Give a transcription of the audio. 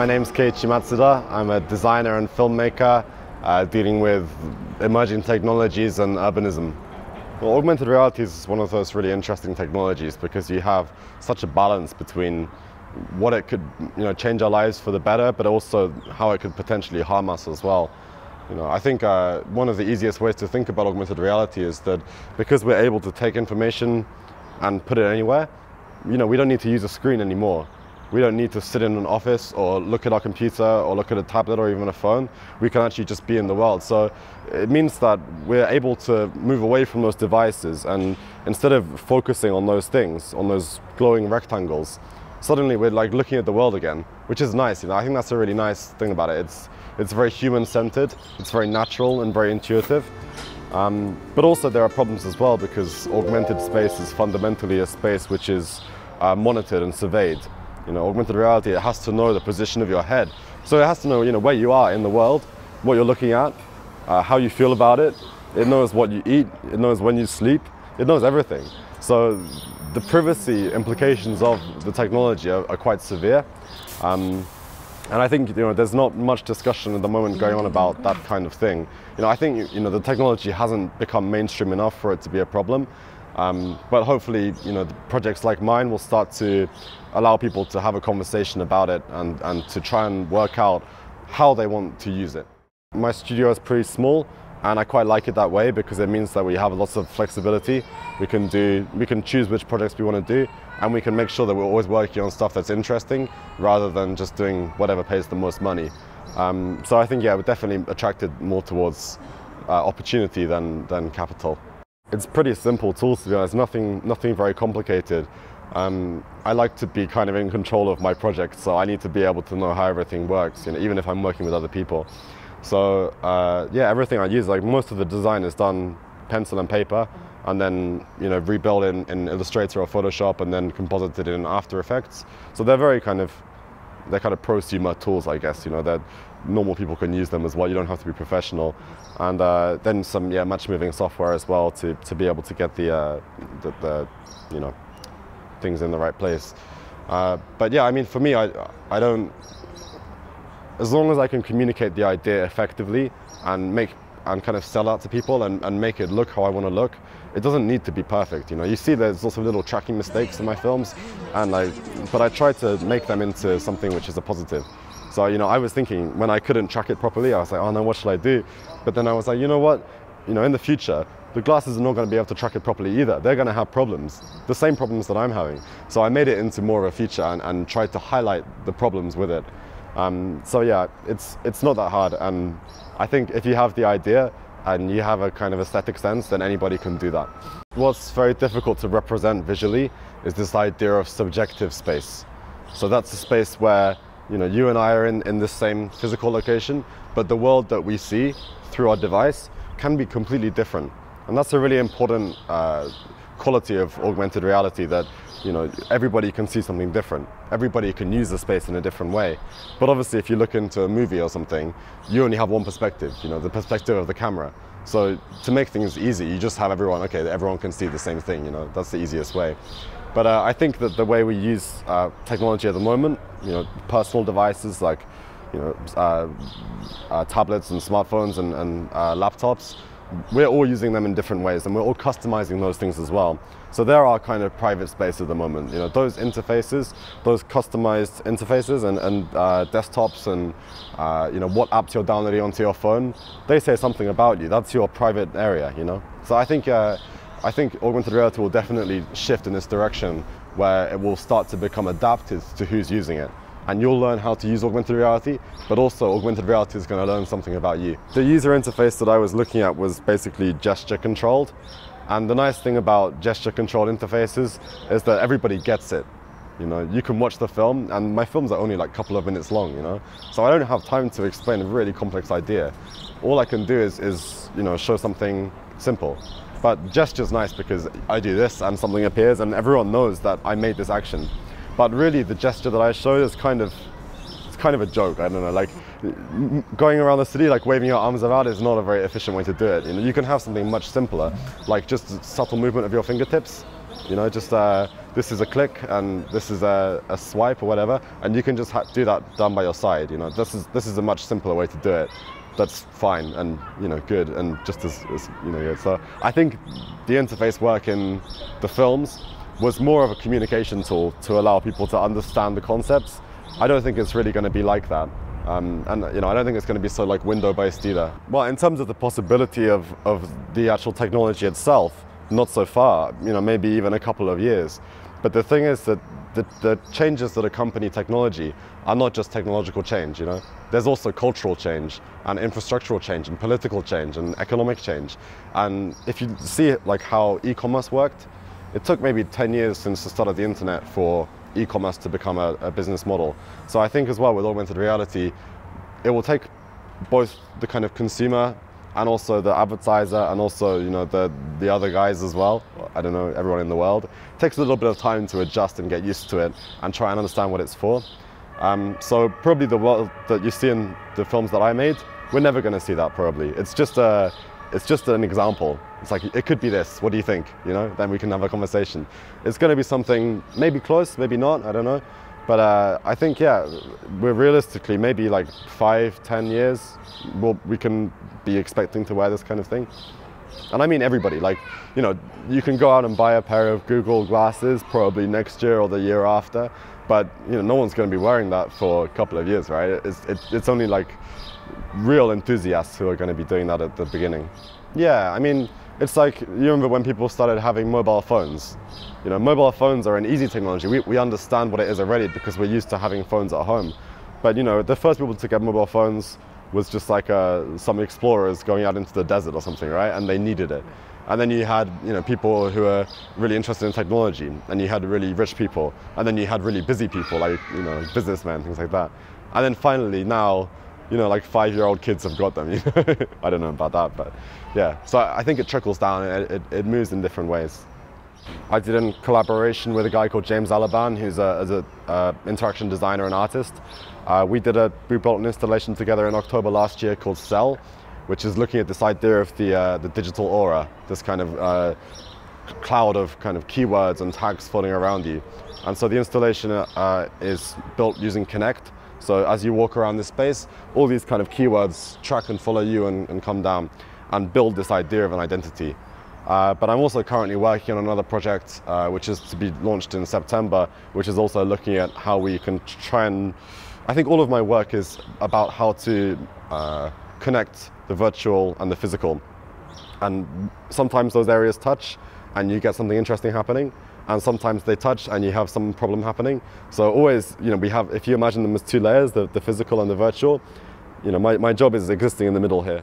My name's Keiichi Matsuda. I'm a designer and filmmaker uh, dealing with emerging technologies and urbanism. Well, augmented reality is one of those really interesting technologies because you have such a balance between what it could you know, change our lives for the better, but also how it could potentially harm us as well. You know, I think uh, one of the easiest ways to think about augmented reality is that because we're able to take information and put it anywhere, you know, we don't need to use a screen anymore. We don't need to sit in an office or look at our computer or look at a tablet or even a phone. We can actually just be in the world. So it means that we're able to move away from those devices and instead of focusing on those things, on those glowing rectangles, suddenly we're like looking at the world again, which is nice. You know, I think that's a really nice thing about it. It's, it's very human-centered, it's very natural and very intuitive. Um, but also there are problems as well because augmented space is fundamentally a space which is uh, monitored and surveyed. You know, augmented reality, it has to know the position of your head. So it has to know, you know, where you are in the world, what you're looking at, uh, how you feel about it. It knows what you eat, it knows when you sleep, it knows everything. So the privacy implications of the technology are, are quite severe. Um, and I think you know there's not much discussion at the moment going on about that kind of thing. You know, I think you know the technology hasn't become mainstream enough for it to be a problem. Um, but hopefully, you know, projects like mine will start to allow people to have a conversation about it and, and to try and work out how they want to use it. My studio is pretty small and I quite like it that way because it means that we have lots of flexibility. We can do, we can choose which projects we want to do and we can make sure that we're always working on stuff that's interesting rather than just doing whatever pays the most money. Um, so I think, yeah, we're definitely attracted more towards uh, opportunity than, than capital. It's pretty simple tools to be honest, nothing, nothing very complicated. Um, I like to be kind of in control of my project, so I need to be able to know how everything works, you know, even if I'm working with other people. So uh, yeah, everything I use, like most of the design is done pencil and paper, and then you know rebuilt in, in Illustrator or Photoshop, and then composited in After Effects. So they're very kind of they're kind of prosumer tools, I guess. You know that normal people can use them as well. You don't have to be professional, and uh, then some yeah match moving software as well to, to be able to get the, uh, the, the you know things in the right place. Uh, but yeah, I mean, for me, I, I don't, as long as I can communicate the idea effectively and make, and kind of sell out to people and, and make it look how I want to look, it doesn't need to be perfect. You know, you see there's lots of little tracking mistakes in my films, and I, but I try to make them into something which is a positive. So, you know, I was thinking when I couldn't track it properly, I was like, oh no, what should I do? But then I was like, you know what? You know, in the future, the glasses are not going to be able to track it properly either. They're going to have problems, the same problems that I'm having. So I made it into more of a feature and, and tried to highlight the problems with it. Um, so yeah, it's, it's not that hard. And I think if you have the idea and you have a kind of aesthetic sense, then anybody can do that. What's very difficult to represent visually is this idea of subjective space. So that's a space where you know, you and I are in, in the same physical location, but the world that we see through our device can be completely different. And that's a really important uh, quality of augmented reality that you know everybody can see something different. Everybody can use the space in a different way. But obviously, if you look into a movie or something, you only have one perspective. You know, the perspective of the camera. So to make things easy, you just have everyone. Okay, everyone can see the same thing. You know, that's the easiest way. But uh, I think that the way we use uh, technology at the moment, you know, personal devices like you know, uh, uh tablets and smartphones and, and uh, laptops, we're all using them in different ways and we're all customizing those things as well. So there are kind of private space at the moment. You know, those interfaces, those customized interfaces and, and uh, desktops and uh, you know what apps you're downloading onto your phone, they say something about you. That's your private area, you know. So I think uh, I think augmented reality will definitely shift in this direction where it will start to become adapted to who's using it and you'll learn how to use augmented reality, but also augmented reality is going to learn something about you. The user interface that I was looking at was basically gesture controlled. And the nice thing about gesture controlled interfaces is that everybody gets it. You know, you can watch the film, and my films are only like a couple of minutes long, you know? So I don't have time to explain a really complex idea. All I can do is, is you know, show something simple. But gesture's nice because I do this and something appears and everyone knows that I made this action. But really, the gesture that I showed is kind of, it's kind of a joke. I don't know, like going around the city, like waving your arms about is not a very efficient way to do it. You know, you can have something much simpler, like just subtle movement of your fingertips, You know, just uh, this is a click and this is a, a swipe or whatever, and you can just do that done by your side. You know, this is this is a much simpler way to do it. That's fine and you know good and just as, as you know. So I think the interface work in the films was more of a communication tool to allow people to understand the concepts. I don't think it's really going to be like that. Um, and you know, I don't think it's going to be so like window-based either. Well, in terms of the possibility of, of the actual technology itself, not so far, you know, maybe even a couple of years. But the thing is that the, the, changes that accompany technology are not just technological change, you know. There's also cultural change and infrastructural change and political change and economic change. And if you see like how e-commerce worked, it took maybe 10 years since the start of the internet for e-commerce to become a, a business model. So I think as well with augmented reality, it will take both the kind of consumer and also the advertiser and also you know the the other guys as well i don't know everyone in the world. It takes a little bit of time to adjust and get used to it and try and understand what it's for. Um, so probably the world that you see in the films that i made we're never going to see that probably. It's just a it's just an example. It's like it could be this. What do you think? You know then we can have a conversation. It's going to be something maybe close maybe not i don't know. But uh, I think, yeah, we're realistically maybe like five, ten years, we'll, we can be expecting to wear this kind of thing. And I mean everybody, like, you know, you can go out and buy a pair of Google glasses probably next year or the year after, but, you know, no one's going to be wearing that for a couple of years, right? It's, it, it's only like real enthusiasts who are going to be doing that at the beginning. Yeah, I mean, it's like, you remember when people started having mobile phones? You know, mobile phones are an easy technology. We, we understand what it is already because we're used to having phones at home. But, you know, the first people to get mobile phones was just like uh, some explorers going out into the desert or something, right? And they needed it. And then you had, you know, people who are really interested in technology, and you had really rich people, and then you had really busy people, like, you know, businessmen, things like that. And then finally, now, you know, like five-year-old kids have got them. You know? I don't know about that, but yeah. So I think it trickles down it, it, moves in different ways. I did in collaboration with a guy called James Alliban, who's an uh, interaction designer and artist. Uh, we did a built an installation together in October last year called Cell, which is looking at this idea of the uh, the digital aura, this kind of uh, cloud of kind of keywords and tags floating around you. And so the installation uh, is built using Kinect, so as you walk around this space, all these kind of keywords track and follow you and, and come down and build this idea of an identity. Uh, but I'm also currently working on another project uh, which is to be launched in September, which is also looking at how we can try and, I think all of my work is about how to uh, connect the virtual and the physical. And sometimes those areas touch and you get something interesting happening and sometimes they touch and you have some problem happening. So always, you know, we have, if you imagine them as two layers, the, the physical and the virtual, you know, my, my job is existing in the middle here.